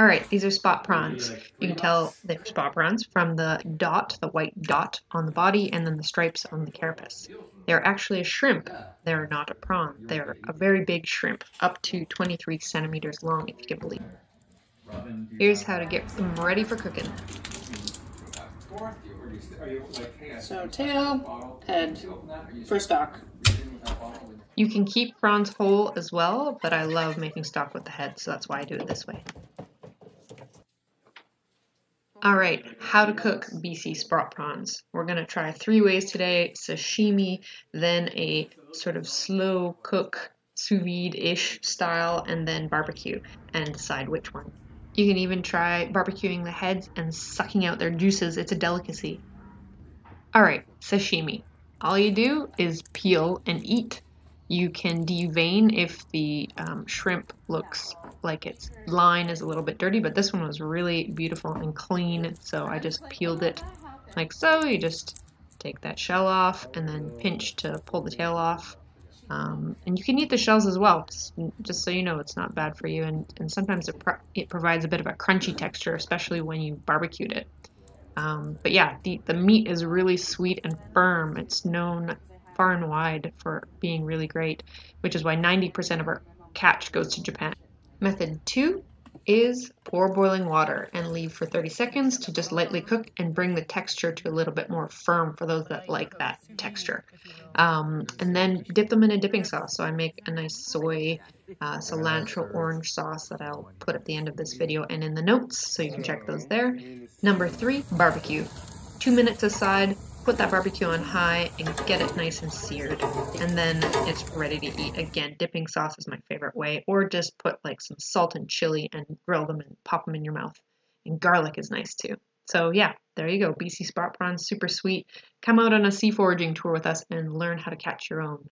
Alright, these are spot prawns. You can tell they're spot prawns from the dot, the white dot on the body, and then the stripes on the carapace. They're actually a shrimp. They're not a prawn. They're a very big shrimp, up to 23 centimeters long, if you can believe. Here's how to get them ready for cooking. So tail, head, for stock. You can keep prawns whole as well, but I love making stock with the head, so that's why I do it this way. Alright, how to cook BC spot prawns. We're to try three ways today, sashimi, then a sort of slow cook sous vide-ish style, and then barbecue, and decide which one. You can even try barbecuing the heads and sucking out their juices. It's a delicacy. Alright, sashimi. All you do is peel and eat. You can devein if the um, shrimp looks like its line is a little bit dirty, but this one was really beautiful and clean, so I just peeled it like so. You just take that shell off and then pinch to pull the tail off. Um, and you can eat the shells as well, just, just, so you know it's not bad for you. And, and sometimes it, pro it provides a bit of a crunchy texture, especially when you barbecued it. Um, but yeah, the, the meat is really sweet and firm. It's known far and wide for being really great, which is why 90% of our catch goes to Japan. Method two is pour boiling water and leave for 30 seconds to just lightly cook and bring the texture to a little bit more firm for those that like that texture. Um, and then dip them in a dipping sauce. So I make a nice soy uh, cilantro orange sauce that I'll put at the end of this video and in the notes, so you can check those there. Number three, barbecue. Two minutes aside, put that barbecue on high and get it nice and seared. And then it's ready to eat. Again, dipping sauce is my favorite way, or just put like some salt and chili and grill them and pop them in your mouth. And garlic is nice too. So yeah, there you go. BC spot prawns, super sweet. Come out on a sea foraging tour with us and learn how to catch your own.